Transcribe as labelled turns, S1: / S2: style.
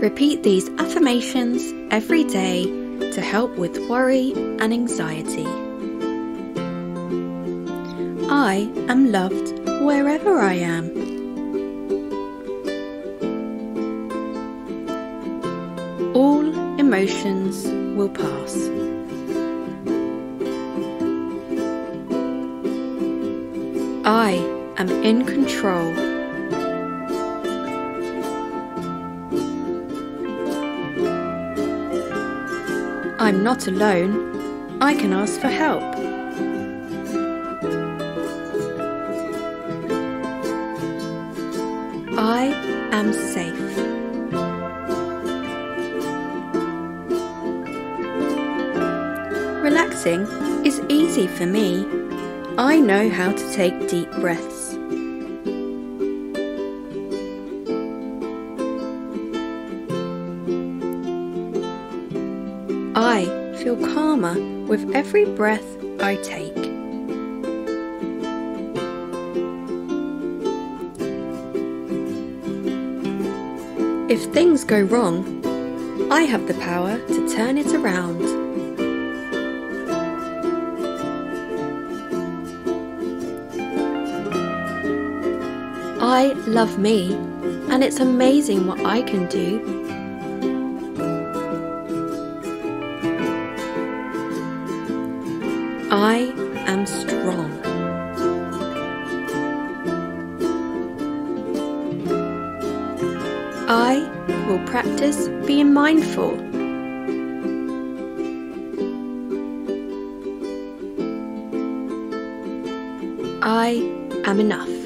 S1: Repeat these affirmations every day to help with worry and anxiety. I am loved wherever I am. All emotions will pass. I am in control. I'm not alone. I can ask for help. I am safe. Relaxing is easy for me. I know how to take deep breaths. I feel calmer with every breath I take. If things go wrong, I have the power to turn it around. I love me, and it's amazing what I can do. I am strong. I will practice being mindful. I am enough.